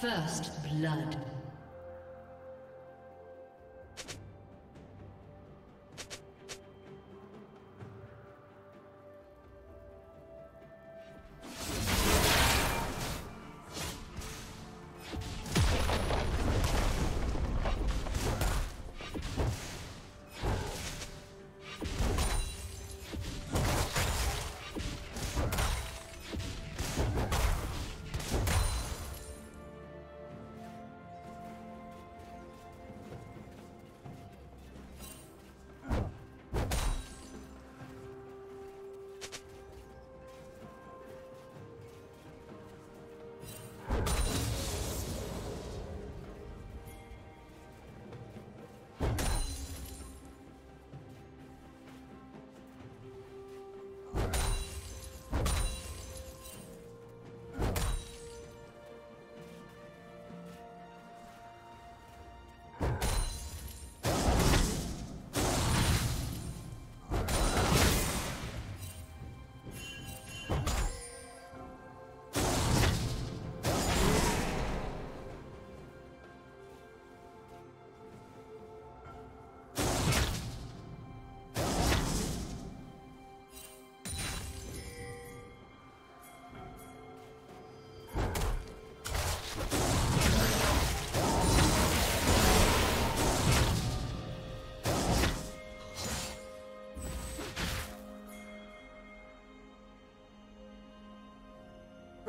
First blood.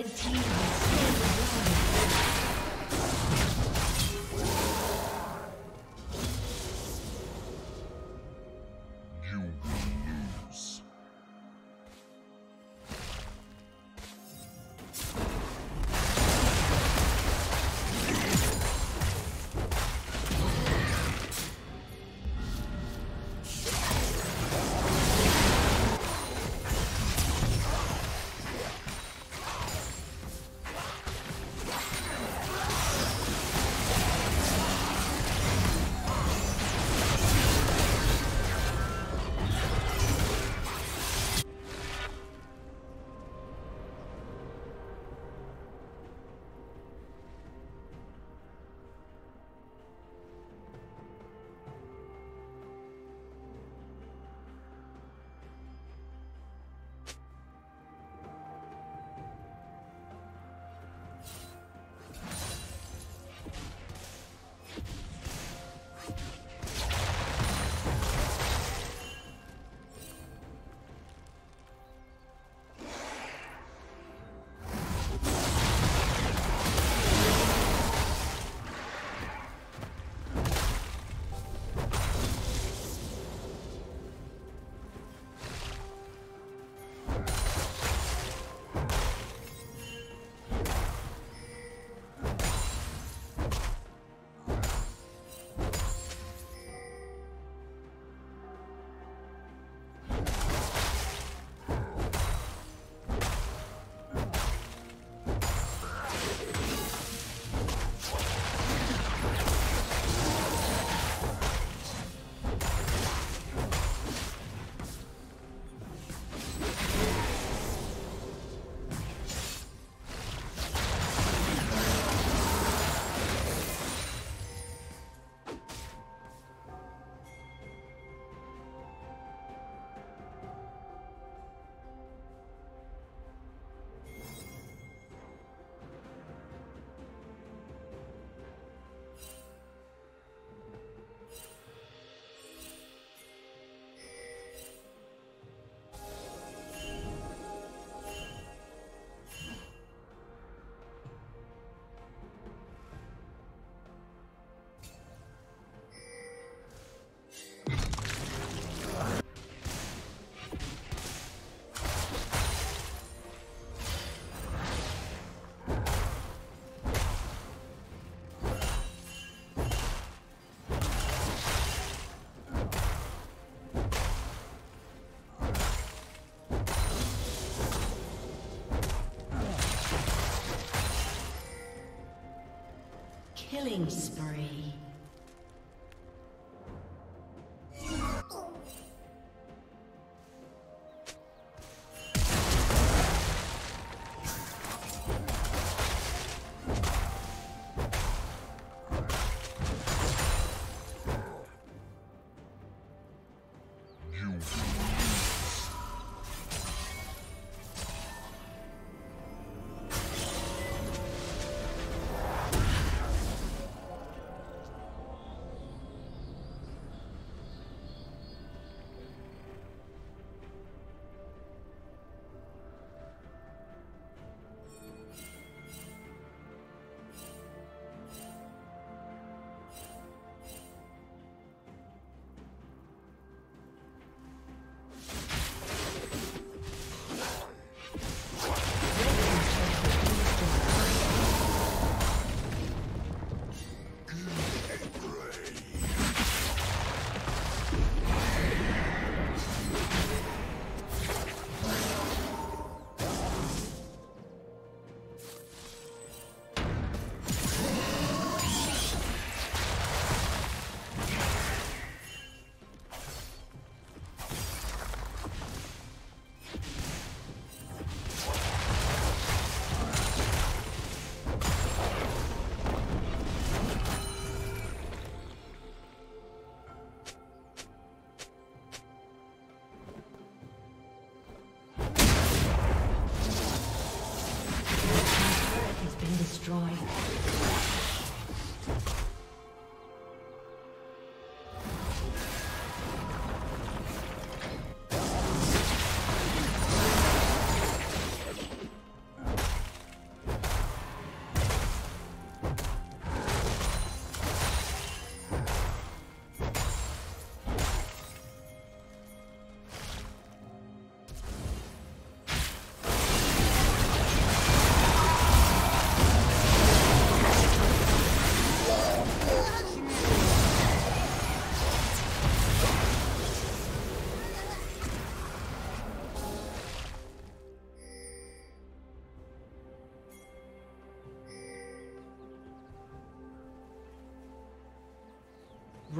Red team Killing spree.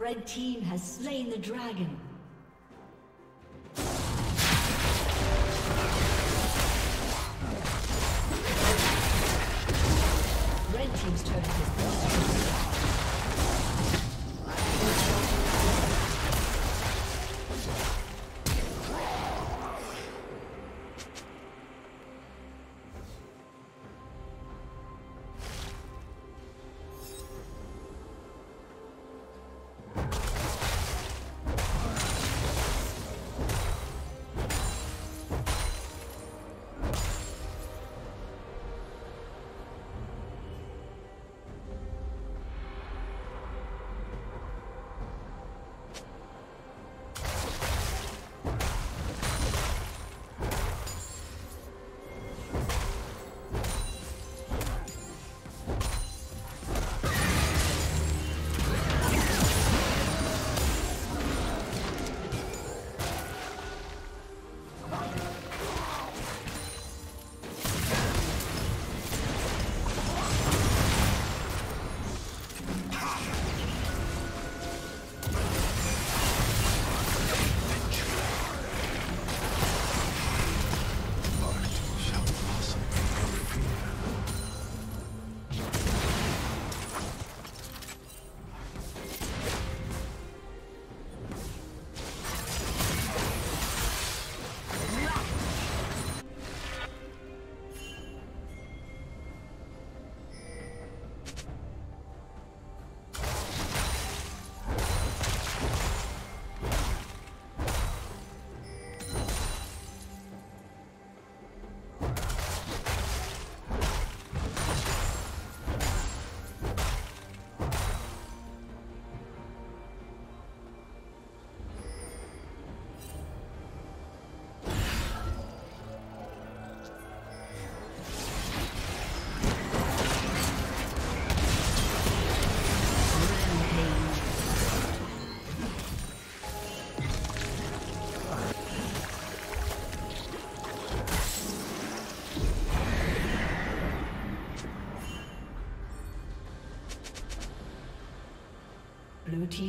Red team has slain the dragon.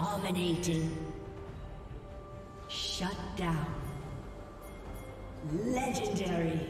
Dominating. Shut down. Legendary.